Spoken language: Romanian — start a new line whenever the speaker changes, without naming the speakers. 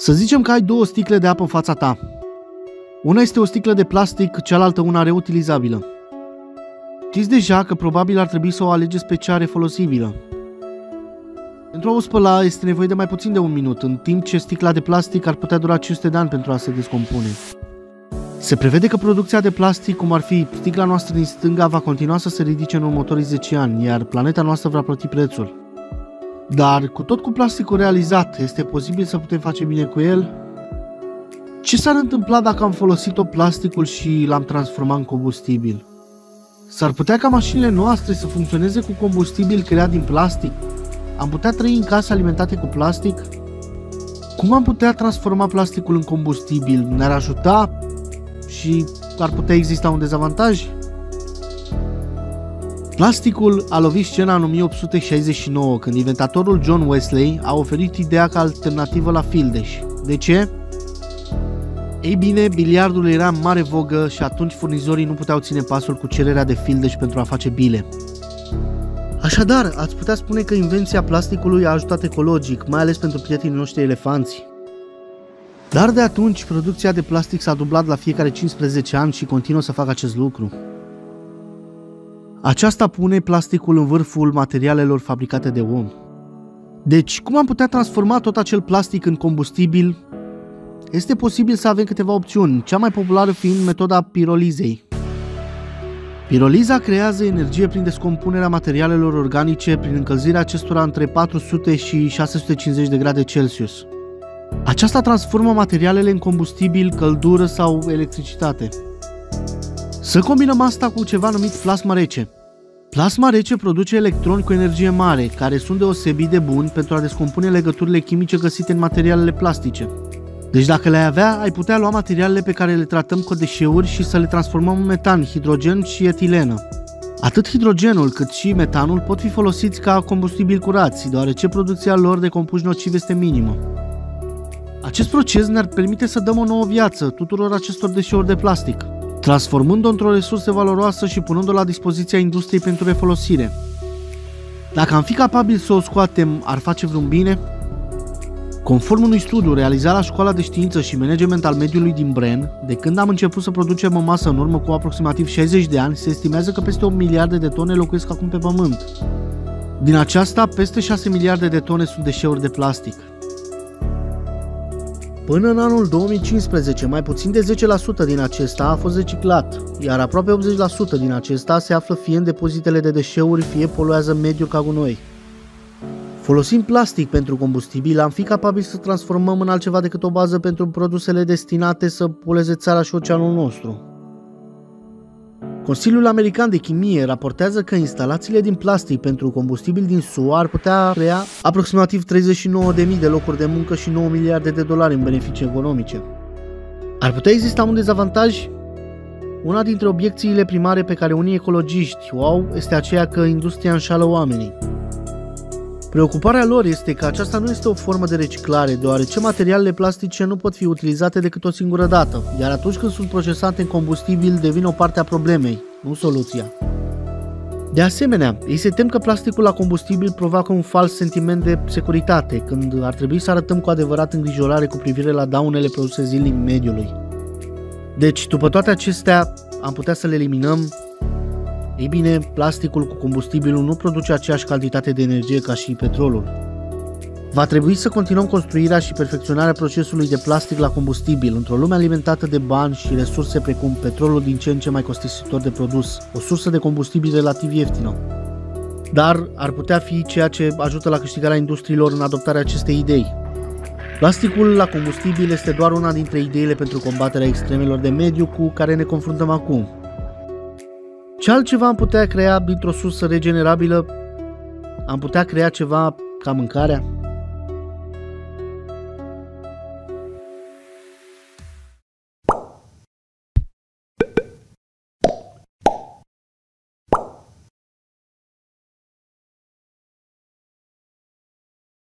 Să zicem că ai două sticle de apă în fața ta. Una este o sticlă de plastic, cealaltă una reutilizabilă. Știți deja că probabil ar trebui să o alegeți pe cea refolosibilă. Pentru a o spăla este nevoie de mai puțin de un minut, în timp ce sticla de plastic ar putea dura 500 de ani pentru a se descompune. Se prevede că producția de plastic, cum ar fi sticla noastră din stânga, va continua să se ridice în următorii 10 ani, iar planeta noastră va plăti prețul. Dar cu tot cu plasticul realizat, este posibil să putem face bine cu el? Ce s-ar întâmpla dacă am folosit-o plasticul și l-am transformat în combustibil? S-ar putea ca mașinile noastre să funcționeze cu combustibil creat din plastic? Am putea trăi în case alimentate cu plastic? Cum am putea transforma plasticul în combustibil? Ne-ar ajuta? Și ar putea exista un dezavantaj? Plasticul a lovit scena în 1869, când inventatorul John Wesley a oferit ideea ca alternativă la fildeș. De ce? Ei bine, biliardul era în mare vogă și atunci furnizorii nu puteau ține pasul cu cererea de fildeș pentru a face bile. Așadar, ați putea spune că invenția plasticului a ajutat ecologic, mai ales pentru prietenii noștri elefanți. Dar de atunci, producția de plastic s-a dublat la fiecare 15 ani și continuă să facă acest lucru. Aceasta pune plasticul în vârful materialelor fabricate de om. Deci, cum am putea transforma tot acel plastic în combustibil? Este posibil să avem câteva opțiuni, cea mai populară fiind metoda pirolizei. Piroliza creează energie prin descompunerea materialelor organice prin încălzirea acestora între 400 și 650 de grade Celsius. Aceasta transformă materialele în combustibil, căldură sau electricitate. Să combinăm asta cu ceva numit plasma rece. Plasma rece produce electroni cu energie mare, care sunt deosebit de buni pentru a descompune legăturile chimice găsite în materialele plastice. Deci dacă le-ai avea, ai putea lua materialele pe care le tratăm cu deșeuri și să le transformăm în metan, hidrogen și etilenă. Atât hidrogenul cât și metanul pot fi folosiți ca combustibil curați, deoarece producția lor de compuși nociv este minimă. Acest proces ne-ar permite să dăm o nouă viață tuturor acestor deșeuri de plastic transformând-o într-o resursă valoroasă și punând-o la dispoziția industriei pentru refolosire. Dacă am fi capabil să o scoatem, ar face vreun bine? Conform unui studiu realizat la Școala de Știință și Management al Mediului din Bren, de când am început să producem o masă în urmă cu aproximativ 60 de ani, se estimează că peste 1 miliarde de tone locuiesc acum pe pământ. Din aceasta, peste 6 miliarde de tone sunt deșeuri de plastic. Până în anul 2015, mai puțin de 10% din acesta a fost reciclat, iar aproape 80% din acesta se află fie în depozitele de deșeuri, fie poluează mediul ca gunoi. Folosind plastic pentru combustibil, am fi capabili să transformăm în altceva decât o bază pentru produsele destinate să polueze țara și oceanul nostru. Consiliul American de Chimie raportează că instalațiile din plastic pentru combustibil din SUA ar putea crea aproximativ 39.000 de locuri de muncă și 9 miliarde de dolari în beneficii economice. Ar putea exista un dezavantaj? Una dintre obiecțiile primare pe care unii ecologiști o au este aceea că industria înșală oamenii. Preocuparea lor este că aceasta nu este o formă de reciclare, deoarece materialele plastice nu pot fi utilizate decât o singură dată, iar atunci când sunt procesate în combustibil devin o parte a problemei, nu soluția. De asemenea, ei se tem că plasticul la combustibil provoacă un fals sentiment de securitate, când ar trebui să arătăm cu adevărat îngrijorare cu privire la daunele produse zilnic mediului. Deci, după toate acestea, am putea să le eliminăm ei bine, plasticul cu combustibilul nu produce aceeași cantitate de energie ca și petrolul. Va trebui să continuăm construirea și perfecționarea procesului de plastic la combustibil într-o lume alimentată de bani și resurse precum petrolul din ce în ce mai costisitor de produs, o sursă de combustibil relativ ieftină. Dar ar putea fi ceea ce ajută la câștigarea industriilor în adoptarea acestei idei. Plasticul la combustibil este doar una dintre ideile pentru combaterea extremelor de mediu cu care ne confruntăm acum, ce altceva am putea crea dintr-o sursă regenerabilă? Am putea crea ceva ca mâncarea?